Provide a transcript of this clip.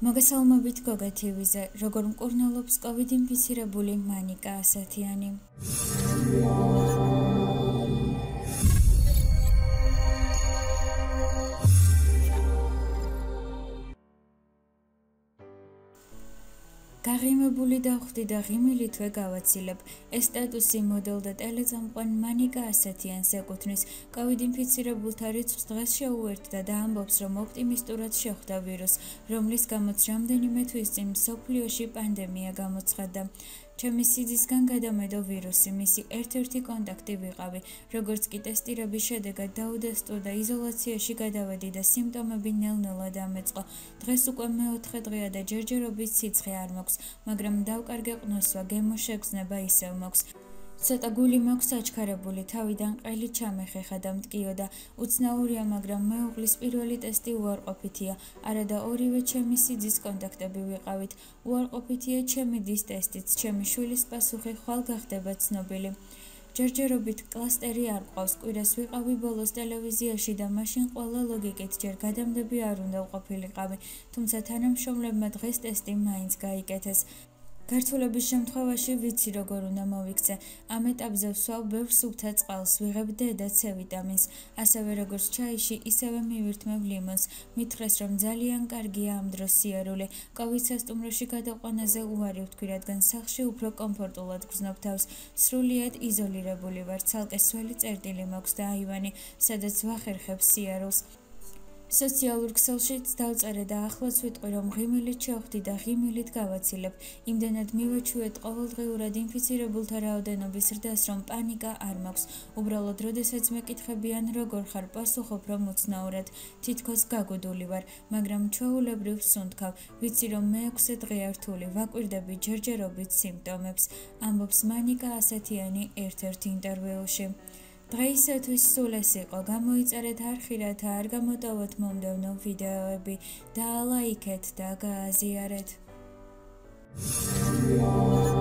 მოგესალმებით გოგა TV-ზე. როგორ მკურნალობს COVID ინფიცირებული მანიკა ასათიანი? გაღიმებული და ხვდი და ღიმილი თვე გავაცილებ. ეს სტატუსი მოდელ და ტელეწამყვან მანიკა ასათიანს ეკუთვნის. COVID ინფიცირებულთა რიცხვს დღეს შეუერთდა და ამბობს, რომ ოპტიმისტურად შეხვდა ვირუსს, რომლის გამოც რამდენიმე თვის წინ მსოფლიოში პანდემია გამოცხადდა. ჩემი სიძისგან გადამედო ვირუსი, მისი ერთ-ერთი კონტაქტი ვიყავი. როგორც კი ტესტირების შედეგად დაუდესტო და იზოლაციაში გადავედი და სიმპტომები ნელ-ნელა დამეწყო. დღეს უკვე მეოთხე დღეა და ჯერჯერობით სიცხე არ მაქვს, მაგრამ დავკარგე ყნოსვა, გემო შეგზნება ისევ მაქვს. ცოტა გული მაქვს აჩქარებული, თავიდან ყელი ჩამეხეხა და მტკიოდა. უცნაურია, მაგრამ მეუღლის პირველი ტესტი უარყოფითია. არადა ორივე ჩემი სიძის კონტაქტები ვიყავით. უარყოფითია ჩემი დის ტესტიც, ჩემი შვილის პასუხი ხვალ გახდება ცნობილი. ჯერჯერობით კლასტერი არ ყავს, კვირას ვიყავი ბოლოს ტელევიზიაში და მაშინ ყველა ლოგიკით ჯერ გადამდები არ უნდა ყოფილიყავი, თუმცა თანამშრომლებმა დღეს ტესტი მაინც გაიკეთეს. გართულების შემთხვევაში ვიცი როგორ უნდა მოვიქცე. ამ ეტაპზე ვსვავ ბევრ სუფთა წყალს, ვიღებ D და C ვიტამინს, ასევე როგორც ჩაიში, ისევე მივირთმევ ლიმონს. მითხრეს, რომ ძალიან კარგია ამ დროს სიარული. კოვიდ სასტუმროში გადაყვანაზე უარი ვთქვი, რადგან სახლში უფრო კომფორტულად გრძნობ თავს. სრულიად იზოლირებული ვარ, ცალკე სველი წერტილი მაქვს და აივანი, სადაც ვახერხებ სიარულს. სოციალურ ქსელშიც დავწერე და ახლაც ვიტყვი რომ ღიმილით შევხვდი და ღიმილით გავაცილებ. იმდენად მივეჩუეთ ყოველდღიურად ინფიცირებულთა რაოდენობის ზრდას რომ პანიკა არ მაქვს. უბრალოდ როდესაც მეკითხებიან როგორ ხარ პასუხობ რომ უცნაურად. თითქოს გაგუდული ვარ მაგრამ ჩვეულებრივ სუნთქავ. ვიცი რომ მეექვსე დღეა რთული ვაკვირდები ჯერჯერობით სიმპტომებს. ამბობს მანიკა ასეთიანი ერთ-ერთ ინტერვიუში დღეისათვის სულ ეს იყო. გამოიწერეთ არხირათ, არ გამოტოვოთ მომდევნო ვიდეოები და ლაიქეთ და გააზიარეთ. Yeah.